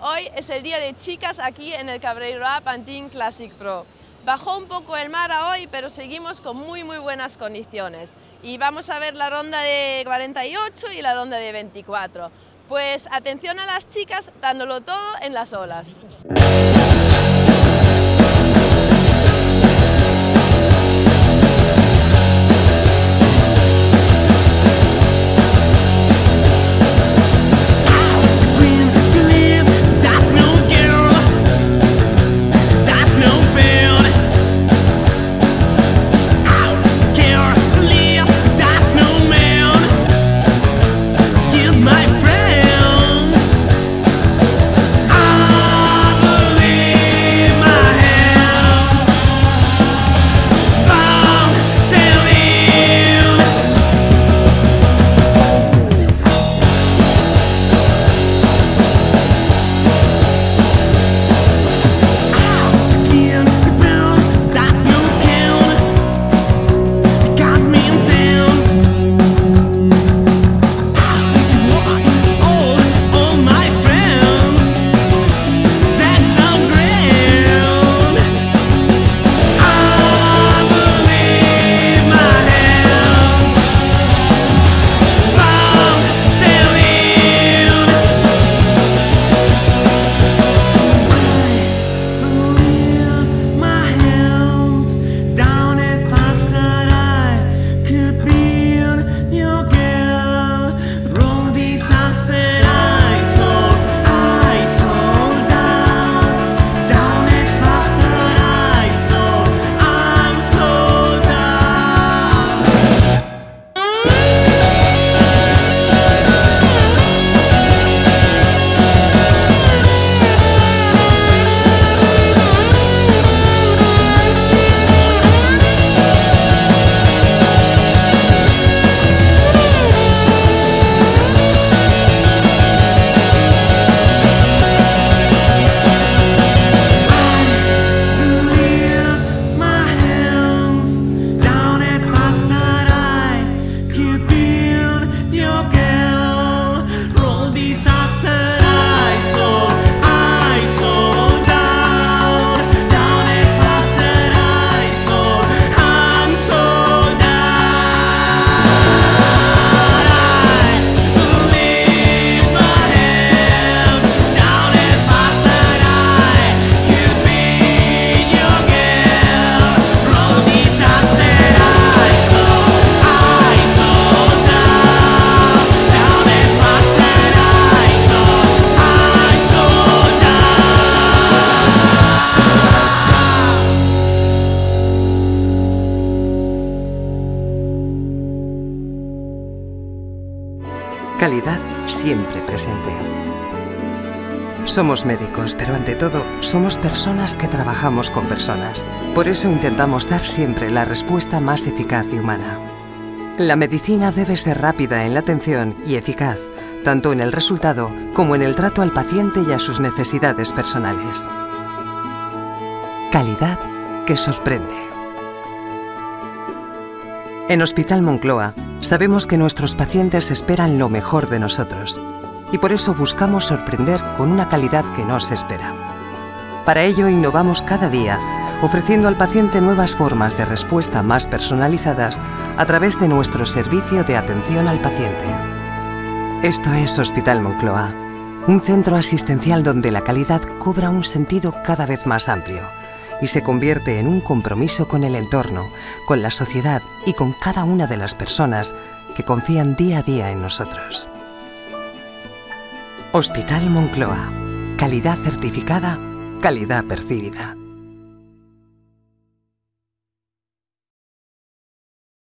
hoy es el día de chicas aquí en el Cabreira Pantin Classic Pro. Bajó un poco el mar a hoy, pero seguimos con muy muy buenas condiciones. Y vamos a ver la ronda de 48 y la ronda de 24. Pues atención a las chicas dándolo todo en las olas. Calidad siempre presente. Somos médicos, pero ante todo somos personas que trabajamos con personas. Por eso intentamos dar siempre la respuesta más eficaz y humana. La medicina debe ser rápida en la atención y eficaz, tanto en el resultado como en el trato al paciente y a sus necesidades personales. Calidad que sorprende. En Hospital Moncloa Sabemos que nuestros pacientes esperan lo mejor de nosotros y por eso buscamos sorprender con una calidad que no se espera. Para ello innovamos cada día, ofreciendo al paciente nuevas formas de respuesta más personalizadas a través de nuestro servicio de atención al paciente. Esto es Hospital Moncloa, un centro asistencial donde la calidad cobra un sentido cada vez más amplio y se convierte en un compromiso con el entorno, con la sociedad y con cada una de las personas que confían día a día en nosotros. Hospital Moncloa. Calidad certificada, calidad percibida.